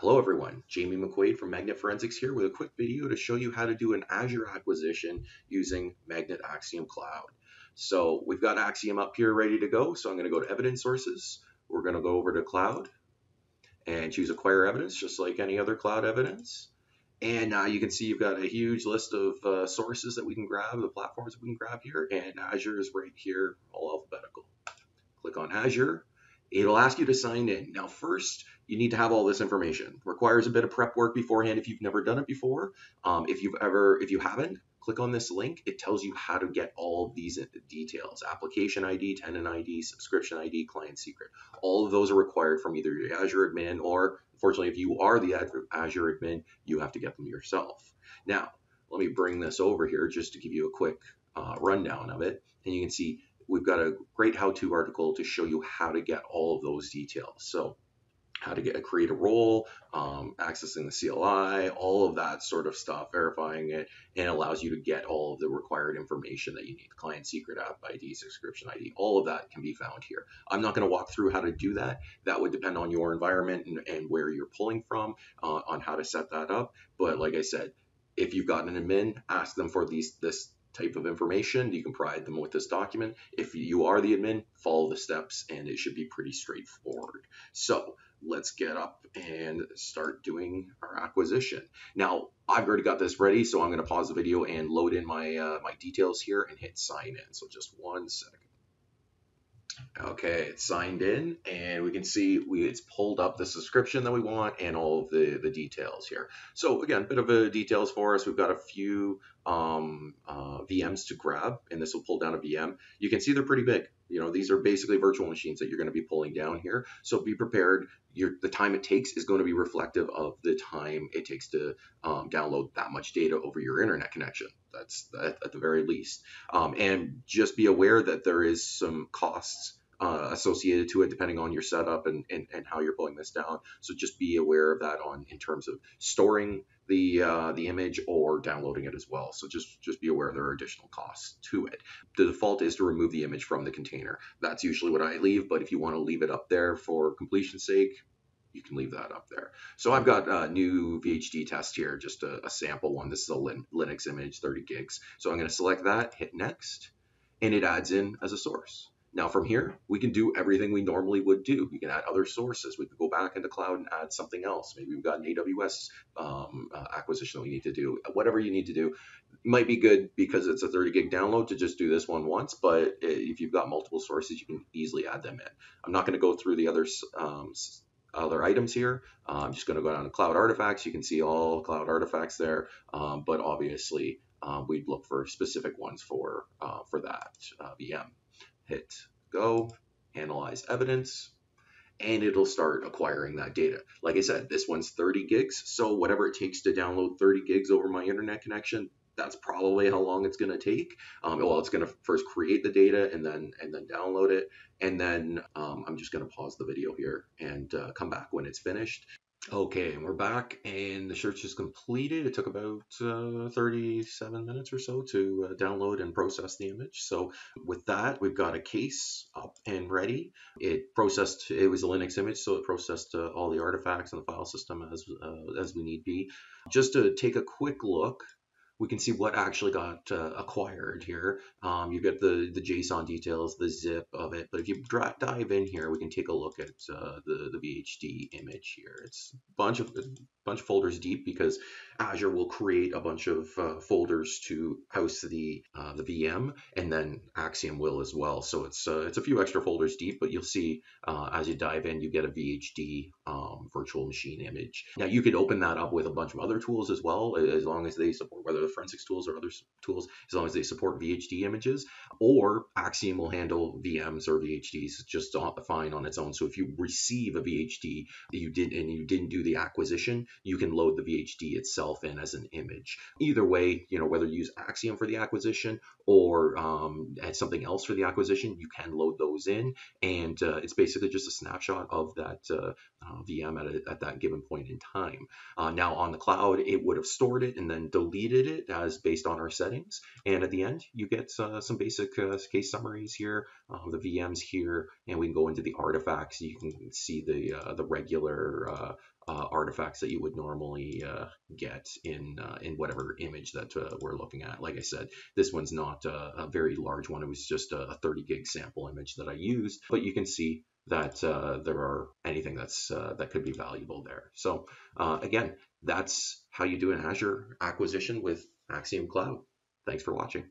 Hello everyone, Jamie McQuaid from Magnet Forensics here with a quick video to show you how to do an Azure acquisition using Magnet Axiom Cloud. So we've got Axiom up here ready to go, so I'm going to go to Evidence Sources. We're going to go over to Cloud and choose Acquire Evidence, just like any other cloud evidence. And now you can see you've got a huge list of uh, sources that we can grab, the platforms we can grab here, and Azure is right here, all alphabetical. Click on Azure, It'll ask you to sign in. Now, first, you need to have all this information. Requires a bit of prep work beforehand if you've never done it before. Um, if you've ever, if you haven't, click on this link. It tells you how to get all these details: application ID, tenant ID, subscription ID, client secret. All of those are required from either your Azure admin or, unfortunately, if you are the Azure admin, you have to get them yourself. Now, let me bring this over here just to give you a quick uh, rundown of it, and you can see we've got a great how-to article to show you how to get all of those details. So how to get create a role, um, accessing the CLI, all of that sort of stuff, verifying it, and allows you to get all of the required information that you need. Client secret app ID, subscription ID, all of that can be found here. I'm not going to walk through how to do that. That would depend on your environment and, and where you're pulling from uh, on how to set that up. But like I said, if you've got an admin, ask them for these this type of information. You can provide them with this document. If you are the admin, follow the steps and it should be pretty straightforward. So let's get up and start doing our acquisition. Now, I've already got this ready, so I'm going to pause the video and load in my, uh, my details here and hit sign in. So just one second. Okay, it's signed in and we can see we, it's pulled up the subscription that we want and all of the, the details here. So again, a bit of a details for us. We've got a few um, uh, VMs to grab and this will pull down a VM. You can see they're pretty big. You know, these are basically virtual machines that you're going to be pulling down here. So be prepared. Your, the time it takes is going to be reflective of the time it takes to um, download that much data over your internet connection. That's that at the very least. Um, and just be aware that there is some costs uh, associated to it depending on your setup and, and, and how you're pulling this down. So just be aware of that on in terms of storing the uh, the image or downloading it as well. So just just be aware there are additional costs to it. The default is to remove the image from the container. That's usually what I leave, but if you want to leave it up there for completion's sake, you can leave that up there. So I've got a new VHD test here, just a, a sample one. This is a Linux image, 30 gigs. So I'm going to select that, hit next, and it adds in as a source. Now from here, we can do everything we normally would do. We can add other sources. We could go back into cloud and add something else. Maybe we've got an AWS um, uh, acquisition that we need to do. Whatever you need to do might be good because it's a 30 gig download to just do this one once. But if you've got multiple sources, you can easily add them in. I'm not going to go through the other um, other items here. Uh, I'm just going to go down to cloud artifacts. You can see all cloud artifacts there, um, but obviously uh, we'd look for specific ones for uh, for that uh, VM hit go, analyze evidence, and it'll start acquiring that data. Like I said, this one's 30 gigs, so whatever it takes to download 30 gigs over my internet connection, that's probably how long it's going to take. Um, well, it's going to first create the data and then and then download it, and then um, I'm just going to pause the video here and uh, come back when it's finished. Okay, and we're back, and the search is completed. It took about uh, 37 minutes or so to uh, download and process the image. So with that, we've got a case up and ready. It processed, it was a Linux image, so it processed uh, all the artifacts in the file system as, uh, as we need be. Just to take a quick look we can see what actually got uh, acquired here. Um, you get the, the JSON details, the zip of it, but if you dive in here, we can take a look at uh, the, the VHD image here. It's a bunch of, a bunch of folders deep because Azure will create a bunch of uh, folders to house the uh, the VM, and then Axiom will as well. So it's uh, it's a few extra folders deep, but you'll see uh, as you dive in, you get a VHD um, virtual machine image. Now you could open that up with a bunch of other tools as well, as long as they support whether the forensics tools or other tools, as long as they support VHD images, or Axiom will handle VMs or VHDs just fine on its own. So if you receive a VHD you did and you didn't do the acquisition, you can load the VHD itself in as an image. Either way, you know, whether you use Axiom for the acquisition or um, something else for the acquisition, you can load those in. And uh, it's basically just a snapshot of that uh, uh, VM at, a, at that given point in time. Uh, now on the cloud, it would have stored it and then deleted it as based on our settings. And at the end, you get uh, some basic uh, case summaries here, the VMs here, and we can go into the artifacts. You can see the the regular uh, artifacts that you would normally uh, get in uh, in whatever image that uh, we're looking at. Like I said, this one's not a, a, very large one. It was just a 30 gig sample image that I used, but you can see that uh, there are anything that's uh, that could be valuable there. So again, that's how you do an Azure acquisition with Axiom Cloud. Thanks for watching.